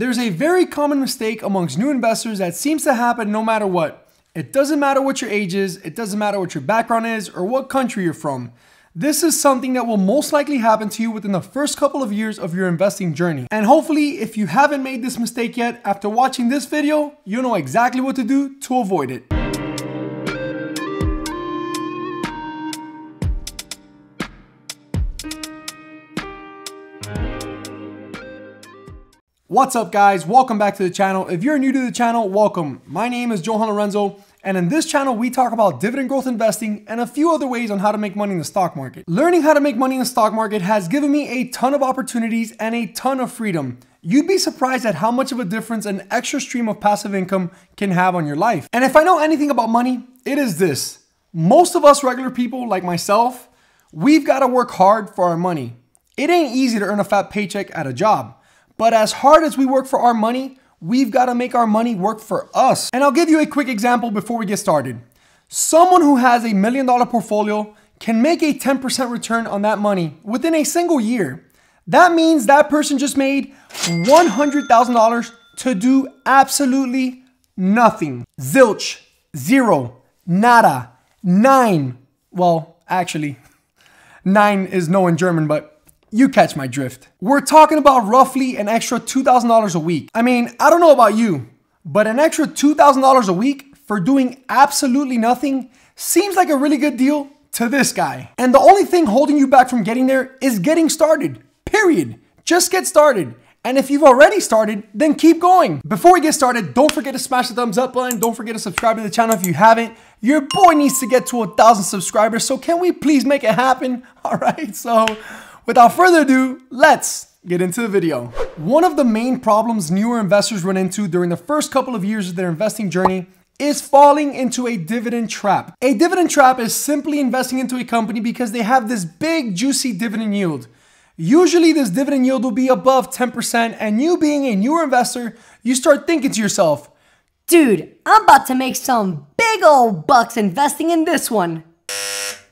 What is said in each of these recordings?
There's a very common mistake amongst new investors that seems to happen no matter what. It doesn't matter what your age is, it doesn't matter what your background is, or what country you're from. This is something that will most likely happen to you within the first couple of years of your investing journey. And hopefully, if you haven't made this mistake yet, after watching this video, you'll know exactly what to do to avoid it. What's up guys, welcome back to the channel. If you're new to the channel, welcome. My name is Johan Lorenzo, and in this channel, we talk about dividend growth investing and a few other ways on how to make money in the stock market. Learning how to make money in the stock market has given me a ton of opportunities and a ton of freedom. You'd be surprised at how much of a difference an extra stream of passive income can have on your life. And if I know anything about money, it is this. Most of us regular people like myself, we've got to work hard for our money. It ain't easy to earn a fat paycheck at a job. But as hard as we work for our money, we've got to make our money work for us. And I'll give you a quick example before we get started. Someone who has a million dollar portfolio can make a 10% return on that money within a single year. That means that person just made $100,000 to do absolutely nothing. Zilch, zero, nada, nein. Well, actually, nein is no in German, but you catch my drift. We're talking about roughly an extra $2,000 a week. I mean, I don't know about you, but an extra $2,000 a week for doing absolutely nothing seems like a really good deal to this guy. And the only thing holding you back from getting there is getting started, period. Just get started. And if you've already started, then keep going. Before we get started, don't forget to smash the thumbs up button. Don't forget to subscribe to the channel if you haven't. Your boy needs to get to a thousand subscribers. So can we please make it happen? All right, so Without further ado, let's get into the video. One of the main problems newer investors run into during the first couple of years of their investing journey is falling into a dividend trap. A dividend trap is simply investing into a company because they have this big juicy dividend yield. Usually this dividend yield will be above 10% and you being a newer investor, you start thinking to yourself, Dude, I'm about to make some big old bucks investing in this one.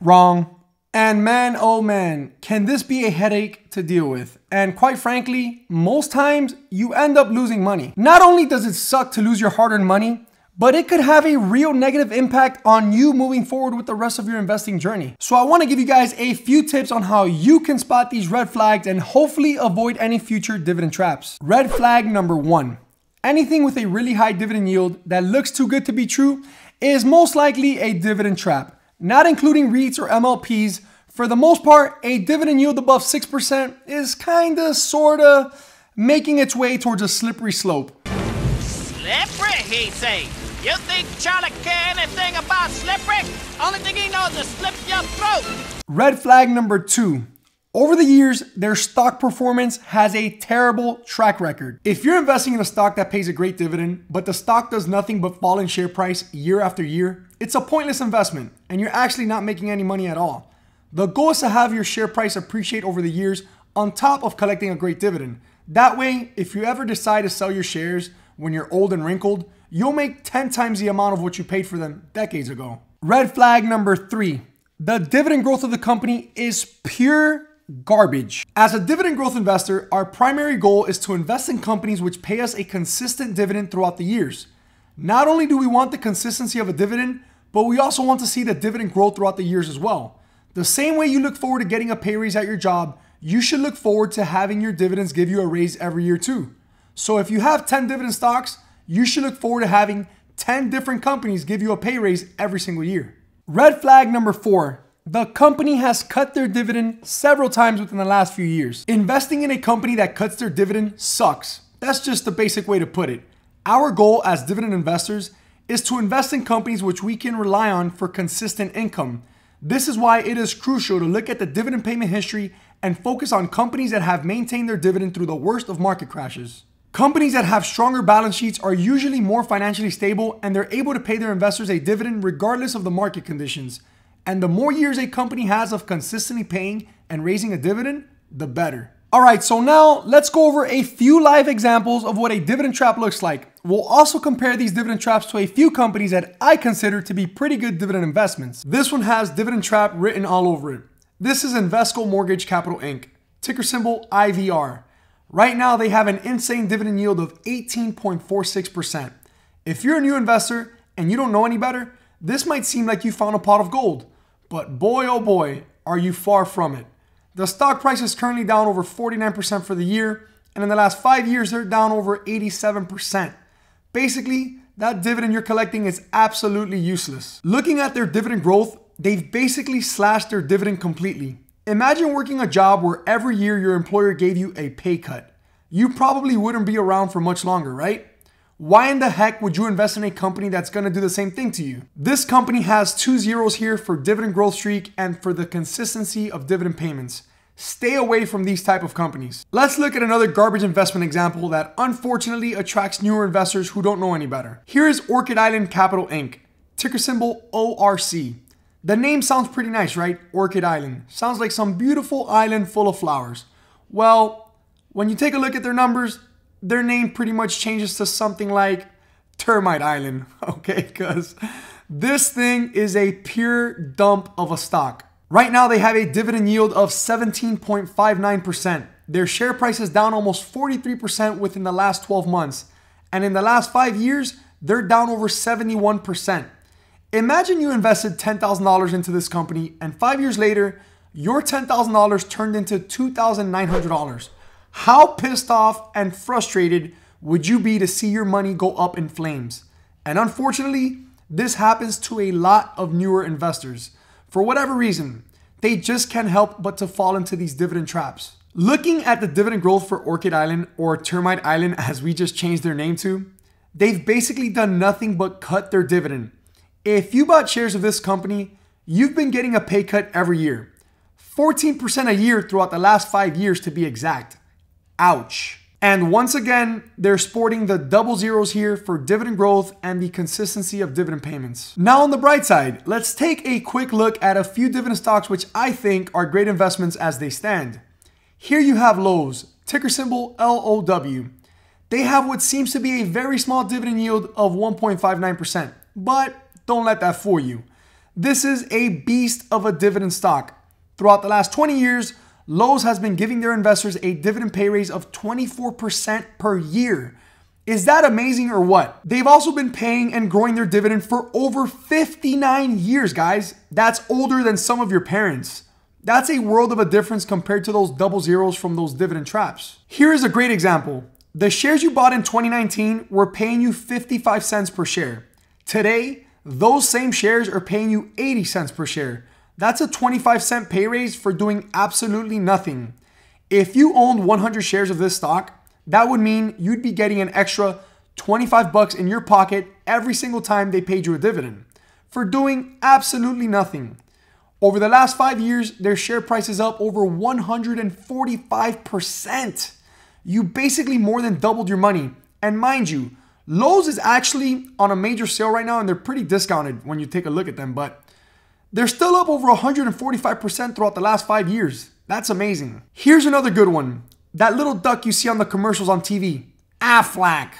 Wrong. And man, oh man, can this be a headache to deal with? And quite frankly, most times you end up losing money. Not only does it suck to lose your hard earned money, but it could have a real negative impact on you moving forward with the rest of your investing journey. So I wanna give you guys a few tips on how you can spot these red flags and hopefully avoid any future dividend traps. Red flag number one, anything with a really high dividend yield that looks too good to be true is most likely a dividend trap not including REITs or MLPs, for the most part, a dividend yield above 6% is kinda, sorta making its way towards a slippery slope. Slippery, he say. You think Charlie care anything about slippery? Only thing he knows is slip your throat. Red flag number two. Over the years, their stock performance has a terrible track record. If you're investing in a stock that pays a great dividend, but the stock does nothing but fall in share price year after year, it's a pointless investment and you're actually not making any money at all. The goal is to have your share price appreciate over the years on top of collecting a great dividend. That way, if you ever decide to sell your shares when you're old and wrinkled, you'll make 10 times the amount of what you paid for them decades ago. Red flag number three the dividend growth of the company is pure garbage. As a dividend growth investor, our primary goal is to invest in companies which pay us a consistent dividend throughout the years. Not only do we want the consistency of a dividend, but we also want to see the dividend grow throughout the years as well. The same way you look forward to getting a pay raise at your job, you should look forward to having your dividends give you a raise every year too. So if you have 10 dividend stocks, you should look forward to having 10 different companies give you a pay raise every single year. Red flag number four. The company has cut their dividend several times within the last few years. Investing in a company that cuts their dividend sucks. That's just the basic way to put it. Our goal as dividend investors is to invest in companies which we can rely on for consistent income. This is why it is crucial to look at the dividend payment history and focus on companies that have maintained their dividend through the worst of market crashes. Companies that have stronger balance sheets are usually more financially stable and they're able to pay their investors a dividend regardless of the market conditions. And the more years a company has of consistently paying and raising a dividend, the better. All right, so now let's go over a few live examples of what a dividend trap looks like. We'll also compare these dividend traps to a few companies that I consider to be pretty good dividend investments. This one has dividend trap written all over it. This is Invesco Mortgage Capital Inc., ticker symbol IVR. Right now, they have an insane dividend yield of 18.46%. If you're a new investor and you don't know any better, this might seem like you found a pot of gold, but boy oh boy, are you far from it. The stock price is currently down over 49% for the year, and in the last five years, they're down over 87%. Basically, that dividend you're collecting is absolutely useless. Looking at their dividend growth, they've basically slashed their dividend completely. Imagine working a job where every year your employer gave you a pay cut. You probably wouldn't be around for much longer, right? Why in the heck would you invest in a company that's gonna do the same thing to you? This company has two zeros here for dividend growth streak and for the consistency of dividend payments. Stay away from these type of companies. Let's look at another garbage investment example that unfortunately attracts newer investors who don't know any better. Here is Orchid Island Capital Inc., ticker symbol ORC. The name sounds pretty nice, right? Orchid Island. Sounds like some beautiful island full of flowers. Well, when you take a look at their numbers, their name pretty much changes to something like Termite Island, okay? Because this thing is a pure dump of a stock. Right now, they have a dividend yield of 17.59%. Their share price is down almost 43% within the last 12 months. And in the last five years, they're down over 71%. Imagine you invested $10,000 into this company, and five years later, your $10,000 turned into $2,900. How pissed off and frustrated would you be to see your money go up in flames? And unfortunately, this happens to a lot of newer investors. For whatever reason, they just can't help but to fall into these dividend traps. Looking at the dividend growth for Orchid Island or Termite Island as we just changed their name to, they've basically done nothing but cut their dividend. If you bought shares of this company, you've been getting a pay cut every year. 14% a year throughout the last five years to be exact. Ouch. And once again, they're sporting the double zeros here for dividend growth and the consistency of dividend payments. Now on the bright side, let's take a quick look at a few dividend stocks which I think are great investments as they stand. Here you have Lowe's, ticker symbol LOW. They have what seems to be a very small dividend yield of 1.59%, but don't let that fool you. This is a beast of a dividend stock. Throughout the last 20 years, Lowe's has been giving their investors a dividend pay raise of 24% per year. Is that amazing or what? They've also been paying and growing their dividend for over 59 years, guys. That's older than some of your parents. That's a world of a difference compared to those double zeros from those dividend traps. Here is a great example. The shares you bought in 2019 were paying you 55 cents per share. Today, those same shares are paying you 80 cents per share. That's a 25 cent pay raise for doing absolutely nothing. If you owned 100 shares of this stock, that would mean you'd be getting an extra 25 bucks in your pocket every single time they paid you a dividend for doing absolutely nothing. Over the last five years, their share price is up over 145%. You basically more than doubled your money. And mind you, Lowe's is actually on a major sale right now and they're pretty discounted when you take a look at them, but they're still up over 145% throughout the last five years. That's amazing. Here's another good one. That little duck you see on the commercials on TV. Aflac.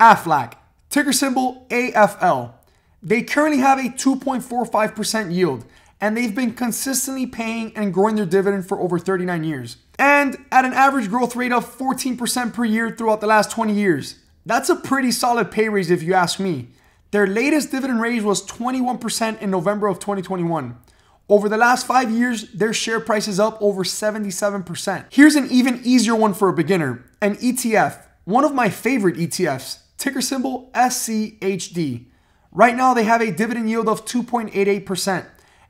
Aflac. Ticker symbol AFL. They currently have a 2.45% yield and they've been consistently paying and growing their dividend for over 39 years. And at an average growth rate of 14% per year throughout the last 20 years. That's a pretty solid pay raise if you ask me. Their latest dividend raise was 21% in November of 2021. Over the last five years, their share price is up over 77%. Here's an even easier one for a beginner an ETF, one of my favorite ETFs, ticker symbol SCHD. Right now, they have a dividend yield of 2.88%,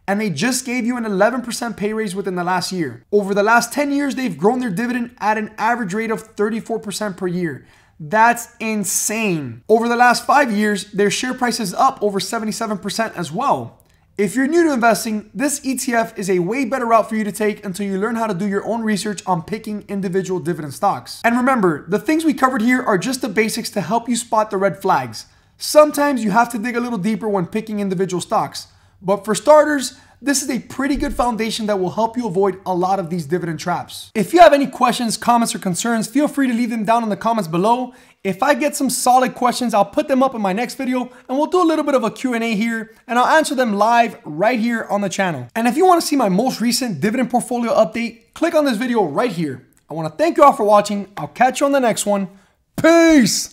and they just gave you an 11% pay raise within the last year. Over the last 10 years, they've grown their dividend at an average rate of 34% per year. That's insane. Over the last five years, their share price is up over 77% as well. If you're new to investing, this ETF is a way better route for you to take until you learn how to do your own research on picking individual dividend stocks. And remember, the things we covered here are just the basics to help you spot the red flags. Sometimes you have to dig a little deeper when picking individual stocks. But for starters, this is a pretty good foundation that will help you avoid a lot of these dividend traps. If you have any questions, comments, or concerns, feel free to leave them down in the comments below. If I get some solid questions, I'll put them up in my next video and we'll do a little bit of a Q&A here and I'll answer them live right here on the channel. And if you want to see my most recent dividend portfolio update, click on this video right here. I want to thank you all for watching. I'll catch you on the next one. Peace!